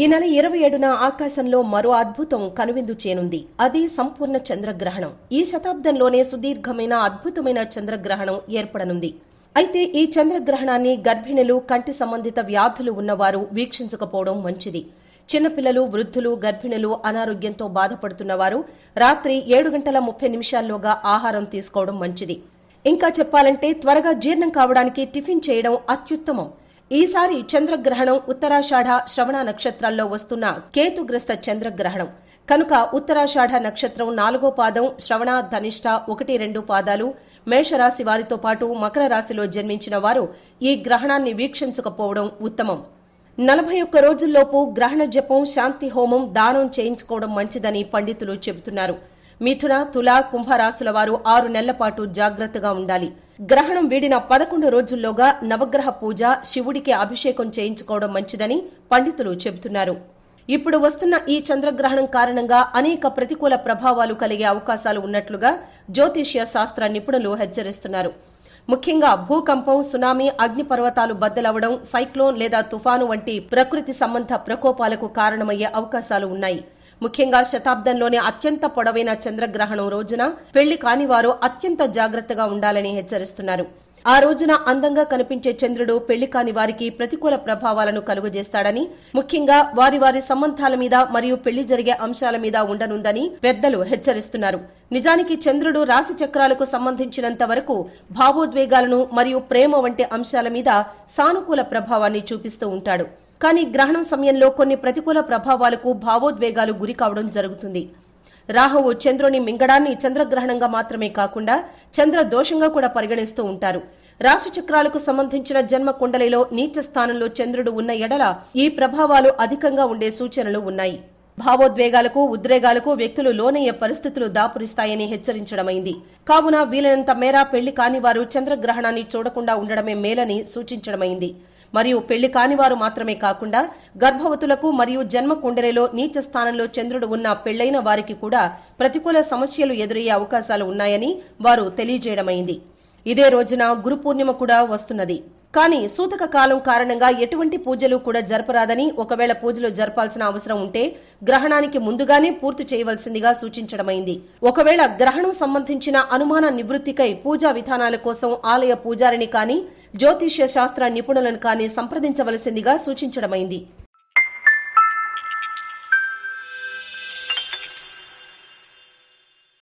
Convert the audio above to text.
ఈ నెల ఇరవై ఏడున ఆకాశంలో మరో అద్భుతం కనువిందు చేనుంది. అది సంపూర్ణ చంద్రగ్రహణం. ఈ శతాబ్దంలోనే సుదీర్ఘమైన అద్భుతమైన చంద్రగ్రహణం ఏర్పడనుంది. అయితే ఈ చంద్రగ్రహణాన్ని గర్భిణులు కంటి సంబంధిత వ్యాధులు ఉన్నవారు వీక్షించకపోవడం మంచిది. చిన్నపిల్లలు వృద్ధులు గర్భిణులు అనారోగ్యంతో బాధపడుతున్నవారు రాత్రి ఏడు గంటల ముప్పై నిమిషాల్లోగా ఆహారం తీసుకోవడం మంచిది. ఇంకా చెప్పాలంటే త్వరగా జీర్ణం కావడానికి టిఫిన్ చేయడం అత్యుత్తమం. ఈసారి చంద్రగ్రహణం ఉత్తరాషాఢ శ్రవణ నక్షత్రాల్లో వస్తున్న కేతుగ్రస్త చంద్రగ్రహణం. కనుక ఉత్తరాషాఢ నక్షత్రం నాలుగో పాదం శ్రవణ ధనిష్ట ఒకటి రెండు పాదాలు మేషరాశి వారితో పాటు మకర రాశిలో జన్మించిన వారు ఈ గ్రహణాన్ని వీక్షించకపోవడం ఉత్తమం. నలభై ఒక్క రోజుల్లోపు గ్రహణ జపం శాంతి హోమం దానం చేయించుకోవడం మంచిదని పండితులు చెబుతున్నారు. మిథున తుల కుంభరాశుల వారు ఆరు నెలల పాటు జాగ్రత్తగా ఉండాలి. గ్రహణం వీడిన పదకొండు రోజుల్లోగా నవగ్రహ పూజ శివుడికి అభిషేకం చేయించుకోవడం మంచిదని పండితులు చెబుతున్నారు. ఇప్పుడు వస్తున్న ఈ చంద్రగ్రహణం కారణంగా అనేక ప్రతికూల ప్రభావాలు కలిగే అవకాశాలు ఉన్నట్లుగా జ్యోతిష్య శాస్త్ర నిపుణులు హెచ్చరిస్తున్నారు. ముఖ్యంగా భూకంపం సునామీ అగ్నిపర్వతాలు బద్దలవడం సైక్లోన్ లేదా తుఫాను వంటి ప్రకృతి సంబంధ ప్రకోపాలకు కారణమయ్యే అవకాశాలు ఉన్నాయి. ముఖ్యంగా శతాబ్దంలోనే అత్యంత పొడవైన చంద్రగ్రహణం రోజున పెళ్ళి కాని వారు అత్యంత జాగ్రత్తగా ఉండాలని హెచ్చరిస్తున్నారు. ఆ రోజున అందంగా కనిపించే చంద్రుడు పెళ్ళి కాని వారికి ప్రతికూల ప్రభావాలను కలుగజేస్తాడని ముఖ్యంగా వారి వారి సంబంధాల మీద మరియు పెళ్ళి జరిగే అంశాల మీద ఉండనుందని పెద్దలు హెచ్చరిస్తున్నారు. నిజానికి చంద్రుడు రాశి చక్రాలకు సంబంధించినంత వరకు భావోద్వేగాలను మరియు ప్రేమ వంటి అంశాల మీద సానుకూల ప్రభావాన్ని చూపిస్తూ ఉంటాడు. కానీ గ్రహణం సమయంలో కొన్ని ప్రతికూల ప్రభావాలకు భావోద్వేగాలు గురి కావడం జరుగుతుంది. రాహువు చంద్రుని మింగడాన్ని చంద్రగ్రహణంగా మాత్రమే కాకుండా చంద్ర దోషంగా కూడా పరిగణిస్తూ ఉంటారు. రాశి చక్రాలకు సంబంధించిన జన్మ కుండలిలో నీచ స్థానంలో చంద్రుడు ఉన్న ఎడల ఈ ప్రభావాలు అధికంగా ఉండే సూచనలు ఉన్నాయి. భావోద్వేగాలకు ఉద్రేగాలకు వ్యక్తులు లోనయ్యే పరిస్థితులు దాపురిస్తాయని హెచ్చరించడమైంది. కావున వీలైనంత మేర పెళ్ళి కాని వారు చంద్రగ్రహణాన్ని చూడకుండా ఉండడమే మేలని సూచించడమైంది. మరియు పెళ్ళి కానివారు మాత్రమే కాకుండా గర్భవతులకు మరియు జన్మ కుండలిలో నీచ స్థానంలో చంద్రుడు ఉన్న పెళ్ళైన వారికి కూడా ప్రతికూల సమస్యలు ఎదురయ్యే అవకాశాలు ఉన్నాయని వారు తెలియజేయడమైంది. ఇదే రోజున గురు పూర్ణిమ కూడా వస్తున్నది. కానీ సూతక కాలం కారణంగా ఎటువంటి పూజలు కూడా జరపరాదని ఒకవేళ పూజలు జరపాల్సిన అవసరం ఉంటే గ్రహణానికి ముందుగానే పూర్తి చేయవలసిందిగా సూచించడమైంది. ఒకవేళ గ్రహణం సంబంధించిన అనుమాన నివృత్తికై పూజా విధానాల కోసం ఆలయ పూజారిని కానీ జ్యోతిష్య శాస్త్ర నిపుణులను కానీ సంప్రదించవలసిందిగా సూచించడమైంది.